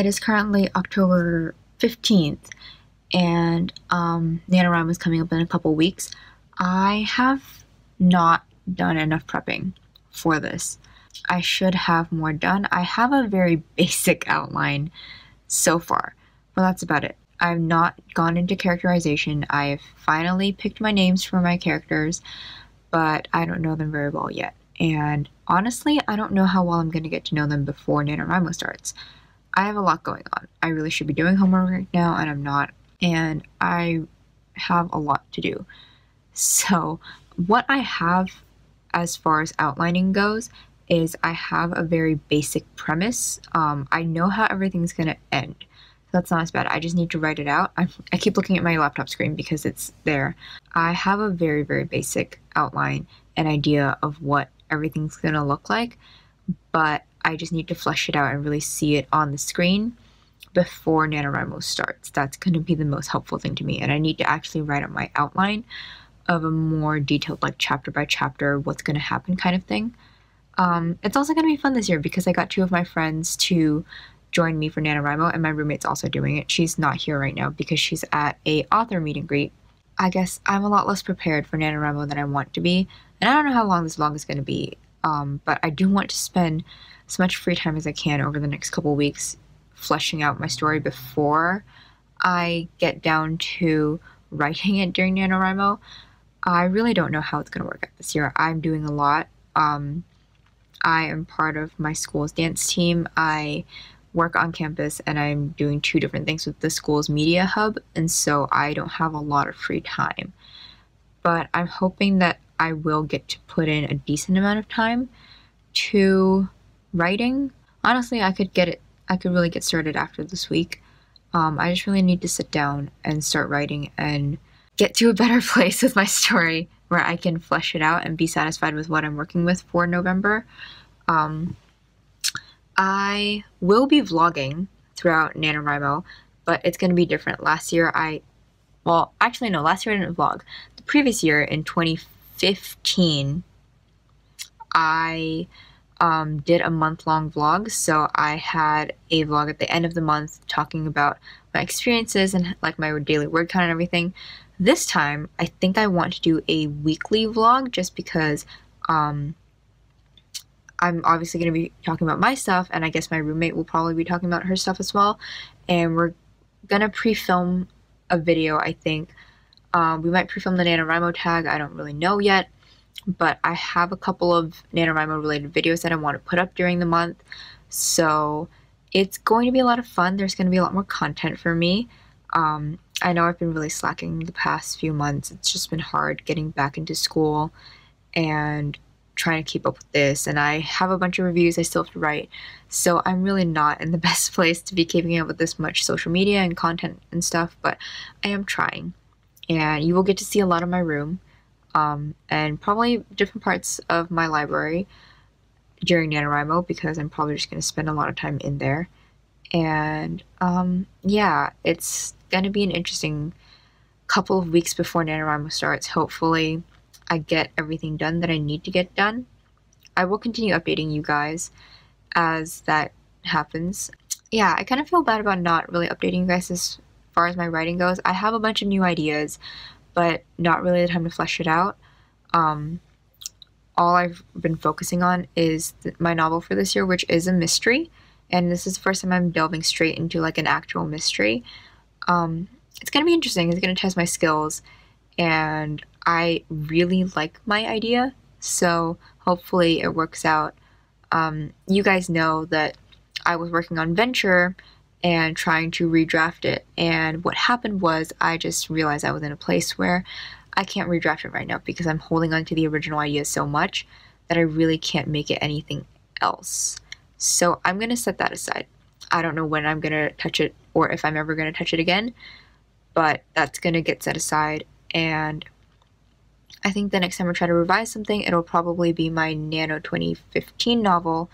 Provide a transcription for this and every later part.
It is currently October 15th, and um, NaNoWriMo is coming up in a couple weeks. I have not done enough prepping for this. I should have more done. I have a very basic outline so far, but that's about it. I've not gone into characterization. I've finally picked my names for my characters, but I don't know them very well yet. And honestly, I don't know how well I'm going to get to know them before NaNoWriMo starts. I have a lot going on. I really should be doing homework right now, and I'm not. And I have a lot to do. So, what I have as far as outlining goes is I have a very basic premise. Um, I know how everything's going to end. That's not as bad. I just need to write it out. I, I keep looking at my laptop screen because it's there. I have a very, very basic outline and idea of what everything's going to look like, but I just need to flesh it out and really see it on the screen before NaNoWriMo starts. That's going to be the most helpful thing to me. And I need to actually write out my outline of a more detailed, like chapter by chapter, what's going to happen kind of thing. Um, it's also going to be fun this year because I got two of my friends to join me for NaNoWriMo, and my roommate's also doing it. She's not here right now because she's at a author meet and greet. I guess I'm a lot less prepared for NaNoWriMo than I want to be, and I don't know how long this vlog is going to be, um, but I do want to spend as much free time as I can over the next couple weeks fleshing out my story before I get down to writing it during NaNoWriMo. I really don't know how it's going to work out this year. I'm doing a lot. Um, I am part of my school's dance team. I work on campus and I'm doing two different things with the school's media hub, and so I don't have a lot of free time. But I'm hoping that I will get to put in a decent amount of time to writing. Honestly, I could get it, I could really get started after this week. Um, I just really need to sit down and start writing and get to a better place with my story where I can flesh it out and be satisfied with what I'm working with for November. Um, I will be vlogging throughout NaNoWriMo, but it's going to be different. Last year I, well, actually no, last year I didn't vlog. The previous year in 2015, I um, did a month-long vlog. So I had a vlog at the end of the month talking about my experiences and like my daily word count and everything. This time, I think I want to do a weekly vlog just because um, I'm obviously going to be talking about my stuff, and I guess my roommate will probably be talking about her stuff as well. And we're going to pre film a video, I think. Um, we might pre film the NaNoWriMo tag, I don't really know yet. But I have a couple of NaNoWriMo related videos that I want to put up during the month. So it's going to be a lot of fun. There's going to be a lot more content for me. Um, I know I've been really slacking the past few months. It's just been hard getting back into school and trying to keep up with this and I have a bunch of reviews I still have to write. So I'm really not in the best place to be keeping up with this much social media and content and stuff, but I am trying. And you will get to see a lot of my room um, and probably different parts of my library during NaNoWriMo because I'm probably just going to spend a lot of time in there. And um, yeah, it's going to be an interesting couple of weeks before NaNoWriMo starts. Hopefully, I get everything done that I need to get done. I will continue updating you guys as that happens. Yeah, I kind of feel bad about not really updating you guys as far as my writing goes. I have a bunch of new ideas, but not really the time to flesh it out. Um, all I've been focusing on is my novel for this year, which is a mystery. And this is the first time I'm delving straight into like an actual mystery. Um, it's going to be interesting. It's going to test my skills. And I really like my idea, so hopefully it works out. Um, you guys know that I was working on Venture and trying to redraft it, and what happened was I just realized I was in a place where I can't redraft it right now because I'm holding on to the original idea so much that I really can't make it anything else. So I'm going to set that aside. I don't know when I'm going to touch it or if I'm ever going to touch it again, but that's going to get set aside and I think the next time I try to revise something, it'll probably be my Nano 2015 novel,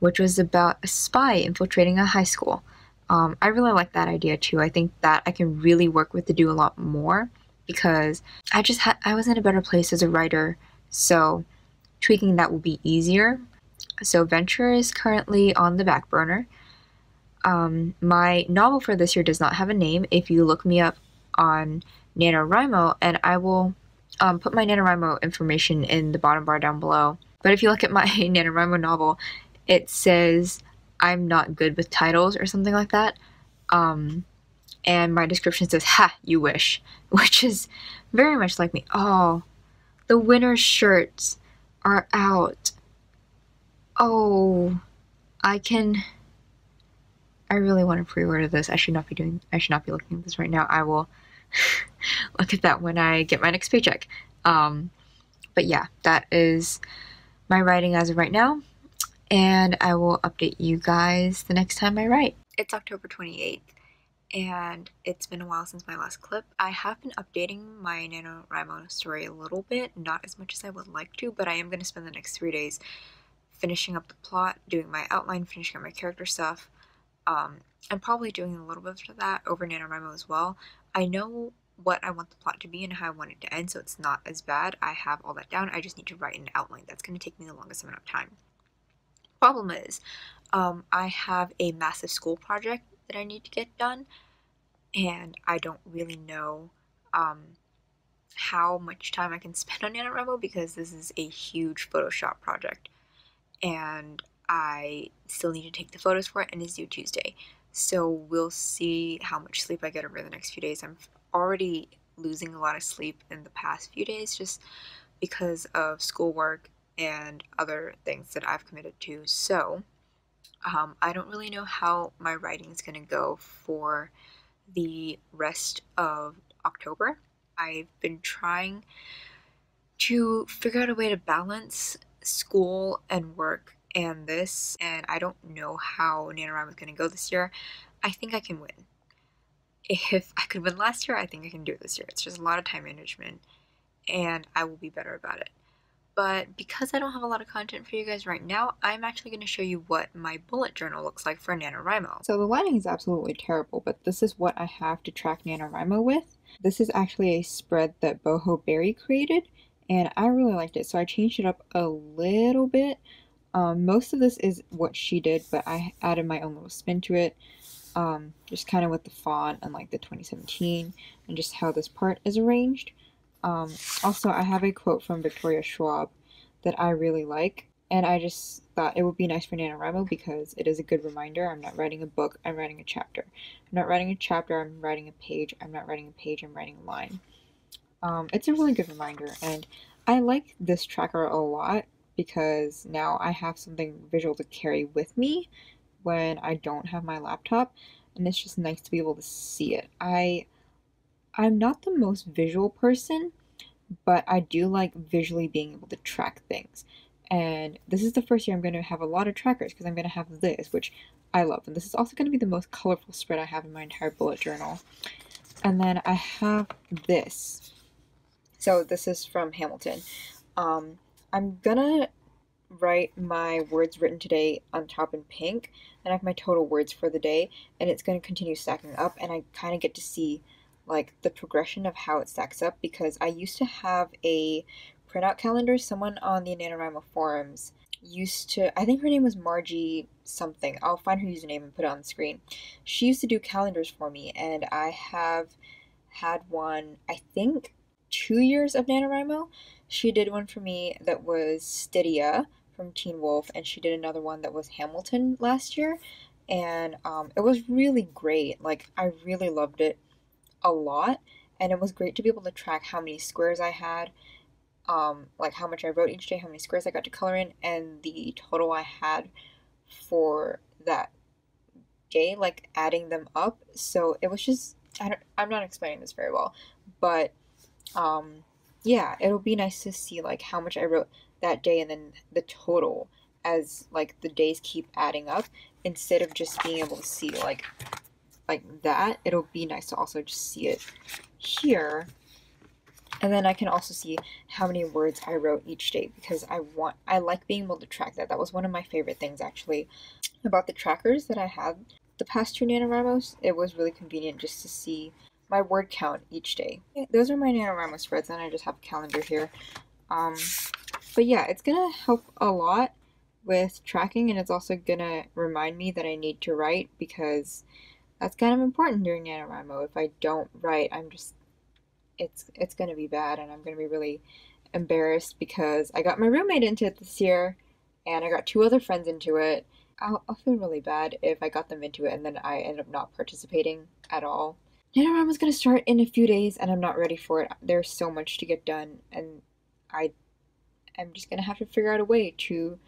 which was about a spy infiltrating a high school. Um, I really like that idea too. I think that I can really work with to do a lot more because I just had I was in a better place as a writer, so tweaking that will be easier. So Venture is currently on the back burner. Um, my novel for this year does not have a name. If you look me up on NaNoWriMo, and I will um, put my NaNoWriMo information in the bottom bar down below. But if you look at my NaNoWriMo novel, it says I'm not good with titles or something like that. Um, and my description says, Ha, you wish, which is very much like me. Oh, the winter shirts are out. Oh, I can. I really want to pre-order this. I should not be doing. I should not be looking at this right now. I will look at that when I get my next paycheck. Um, but yeah, that is my writing as of right now, and I will update you guys the next time I write. It's October 28th, and it's been a while since my last clip. I have been updating my NaNoWriMo story a little bit, not as much as I would like to, but I am going to spend the next three days finishing up the plot, doing my outline, finishing up my character stuff. Um, I'm probably doing a little bit of that over NaNoWriMo as well. I know what I want the plot to be and how I want it to end, so it's not as bad. I have all that down. I just need to write an outline. That's going to take me the longest amount of time. Problem is, um, I have a massive school project that I need to get done, and I don't really know um, how much time I can spend on NaNoWriMo because this is a huge Photoshop project, and I still need to take the photos for it, and it's due Tuesday. So we'll see how much sleep I get over the next few days. I'm already losing a lot of sleep in the past few days just because of schoolwork and other things that I've committed to. So um, I don't really know how my writing is going to go for the rest of October. I've been trying to figure out a way to balance school and work and this, and I don't know how NaNoWriMo is going to go this year. I think I can win. If I could win last year, I think I can do it this year. It's just a lot of time management, and I will be better about it but because I don't have a lot of content for you guys right now, I'm actually going to show you what my bullet journal looks like for NaNoWriMo. So the lighting is absolutely terrible, but this is what I have to track NaNoWriMo with. This is actually a spread that Boho Berry created, and I really liked it, so I changed it up a little bit. Um, most of this is what she did, but I added my own little spin to it. Um, just kind of with the font and like the 2017 and just how this part is arranged. Um, also, I have a quote from Victoria Schwab that I really like, and I just thought it would be nice for NaNoWriMo because it is a good reminder. I'm not writing a book, I'm writing a chapter. I'm not writing a chapter, I'm writing a page. I'm not writing a page, I'm writing a line. Um, it's a really good reminder, and I like this tracker a lot because now I have something visual to carry with me when I don't have my laptop, and it's just nice to be able to see it. I I'm not the most visual person, but I do like visually being able to track things. And this is the first year I'm going to have a lot of trackers because I'm going to have this, which I love. And this is also going to be the most colorful spread I have in my entire bullet journal. And then I have this. So this is from Hamilton. Um, I'm going to write my words written today on top in pink. And I have my total words for the day. And it's going to continue stacking up. And I kind of get to see like the progression of how it stacks up because I used to have a printout calendar. Someone on the NaNoWriMo forums used to, I think her name was Margie something. I'll find her username and put it on the screen. She used to do calendars for me, and I have had one, I think, two years of NaNoWriMo. She did one for me that was Stydia from Teen Wolf, and she did another one that was Hamilton last year. And um, it was really great. Like, I really loved it a lot and it was great to be able to track how many squares I had, um, like how much I wrote each day, how many squares I got to color in, and the total I had for that day, like adding them up. So it was just I don't, I'm not explaining this very well, but um, yeah, it'll be nice to see like how much I wrote that day and then the total as like the days keep adding up instead of just being able to see like like that, it'll be nice to also just see it here. And then I can also see how many words I wrote each day because I want I like being able to track that. That was one of my favorite things actually about the trackers that I had the past two NaNoWriMos. It was really convenient just to see my word count each day. Those are my NaNoWriMo spreads and I just have a calendar here. Um, but yeah, it's gonna help a lot with tracking, and it's also gonna remind me that I need to write because that's kind of important during NaNoWriMo. If I don't write, I'm just it's it's gonna be bad, and I'm gonna be really embarrassed because I got my roommate into it this year, and I got two other friends into it. I'll, I'll feel really bad if I got them into it and then I end up not participating at all. NaNoWriMo is going to start in a few days and I'm not ready for it. There's so much to get done and I am just going to have to figure out a way to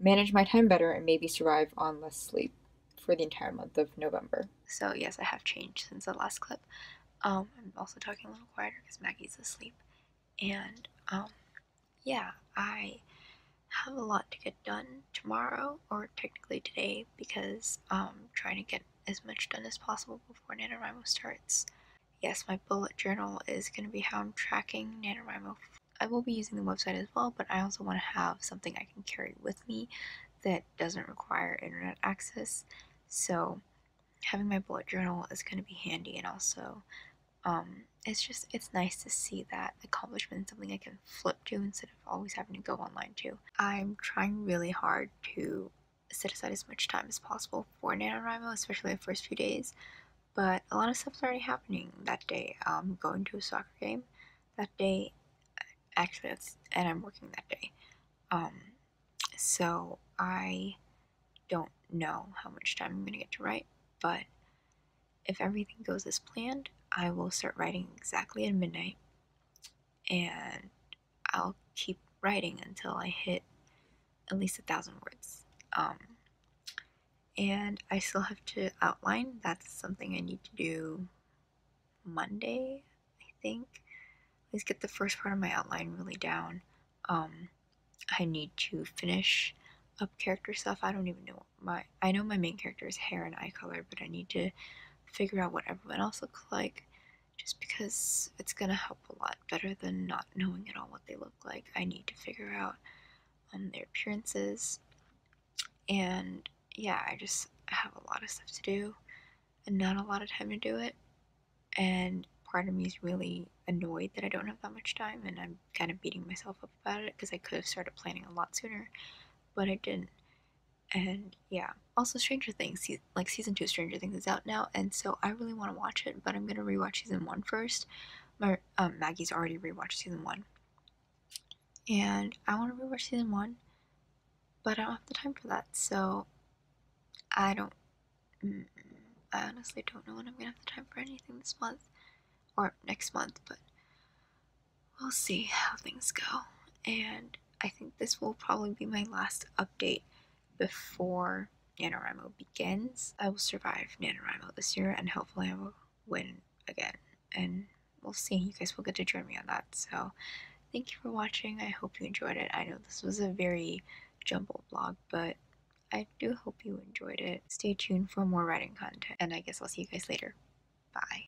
manage my time better and maybe survive on less sleep for the entire month of November. So yes, I have changed since the last clip. Um, I'm also talking a little quieter because Maggie's asleep. And um, yeah, I have a lot to get done tomorrow, or technically today, because I'm trying to get as much done as possible before NaNoWriMo starts. Yes, my bullet journal is going to be how I'm tracking NaNoWriMo. I will be using the website as well, but I also want to have something I can carry with me that doesn't require internet access. So having my bullet journal is going to be handy and also um, it's just it's nice to see that accomplishment something I can flip to instead of always having to go online to. I'm trying really hard to set aside as much time as possible for NaNoWriMo, especially the first few days. But a lot of stuff's already happening that day. I'm going to a soccer game that day. Actually, that's and I'm working that day. Um, so I don't know how much time I'm gonna get to write, but if everything goes as planned, I will start writing exactly at midnight and I'll keep writing until I hit at least a thousand words. Um, and I still have to outline. That's something I need to do Monday, I think. At least get the first part of my outline really down. Um, I need to finish up character stuff. I don't even know my. I know my main character's hair and eye color, but I need to figure out what everyone else looks like just because it's gonna help a lot better than not knowing at all what they look like. I need to figure out um, their appearances, and yeah, I just have a lot of stuff to do and not a lot of time to do it. And part of me is really annoyed that I don't have that much time, and I'm kind of beating myself up about it because I could have started planning a lot sooner, but I didn't. And yeah, also Stranger Things, like season two Stranger Things is out now, and so I really want to watch it, but I'm gonna rewatch season one first. My um, Maggie's already rewatched season one, and I want to rewatch season one, but I don't have the time for that, so I don't. Mm, I honestly don't know when I'm gonna have the time for anything this month or next month, but we'll see how things go. And I think this will probably be my last update before NaNoWriMo begins. I will survive NaNoWriMo this year and hopefully I will win again. And we'll see. You guys will get to join me on that. So thank you for watching. I hope you enjoyed it. I know this was a very jumbled vlog, but I do hope you enjoyed it. Stay tuned for more writing content, and I guess I'll see you guys later. Bye.